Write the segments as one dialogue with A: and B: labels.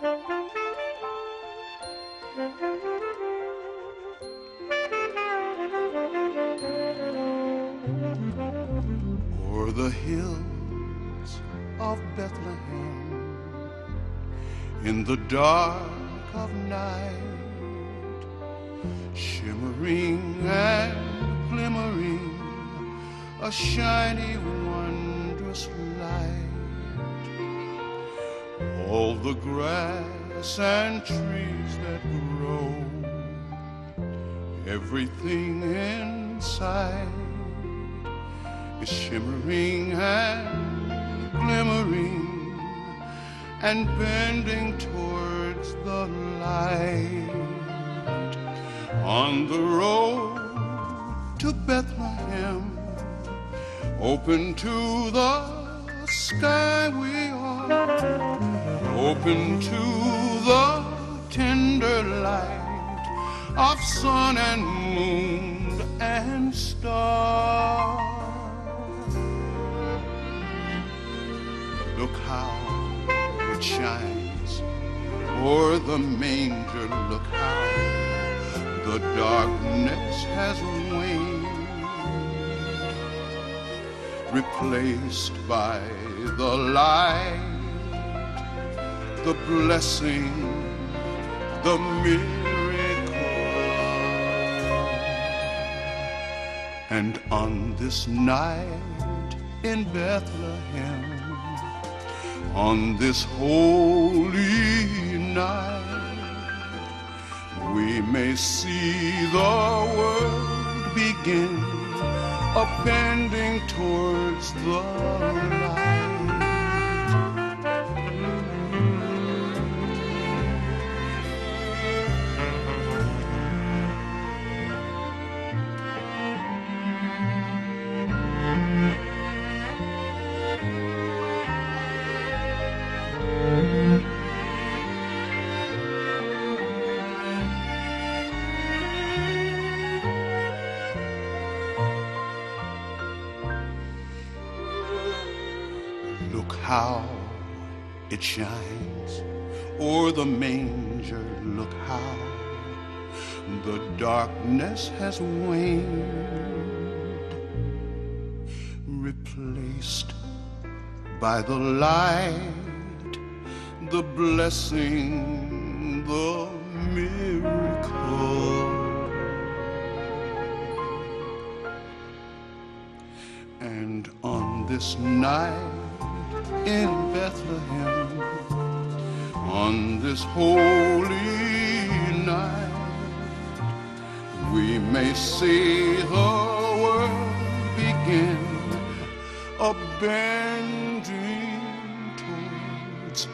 A: O'er the hills of Bethlehem, in the dark of night, shimmering and glimmering, a shiny, wondrous All the grass and trees that grow, everything inside is shimmering and glimmering and bending towards the light. On the road to Bethlehem open to the sky we are open to the tender light of sun and moon and star Look how it shines o'er the manger. Look how the darkness has waned, replaced by the light, the blessing, the miracle. And on this night in Bethlehem, on this holy night, we may see the world begin a bending towards the light. Look how it shines o'er the manger. Look how the darkness has waned, replaced by the light, the blessing, the miracle. And on this night in Bethlehem on this holy night. We may see the world begin a bending towards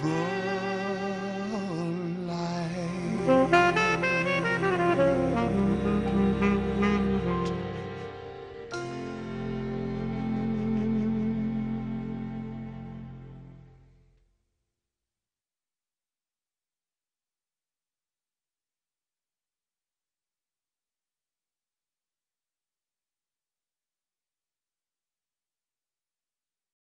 A: bright.